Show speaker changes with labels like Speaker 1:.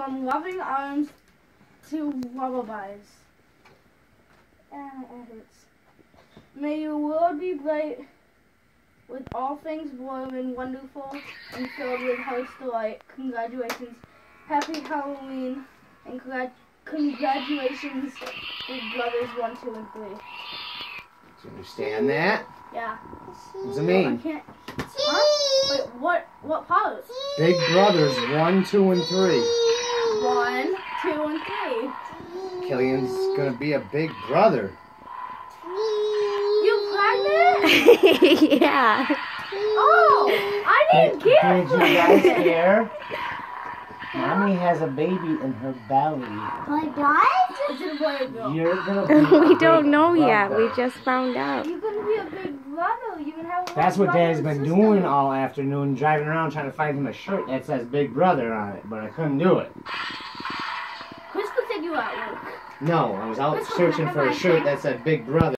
Speaker 1: from loving arms to lullabies. And it hurts. May your world be bright with all things warm and wonderful and filled with heart's delight. Congratulations. Happy Halloween and congrat- congratulations, big brothers one, two, and three.
Speaker 2: Do you understand that?
Speaker 1: Yeah.
Speaker 2: What's it mean?
Speaker 1: I can't. Huh? Wait, what? What part?
Speaker 2: Big brothers, one, two, and three.
Speaker 1: One, two, and three.
Speaker 2: Killian's gonna be a big brother.
Speaker 1: You pregnant?
Speaker 3: yeah.
Speaker 1: Oh, I didn't
Speaker 4: Did,
Speaker 1: get
Speaker 4: did you guys
Speaker 1: pregnant.
Speaker 4: hear? Mommy has a baby in her belly.
Speaker 5: My dad?
Speaker 1: It a boy?
Speaker 4: You're gonna be. a
Speaker 3: we don't know yet. We just found out.
Speaker 1: You're gonna be a big brother. You can have. a
Speaker 2: That's what Dad's been
Speaker 1: sister.
Speaker 2: doing all afternoon, driving around trying to find him a shirt that says Big Brother on it, but I couldn't do it.
Speaker 1: You at work.
Speaker 2: No, I was out searching for
Speaker 1: a
Speaker 2: a shirt that said Big Brother.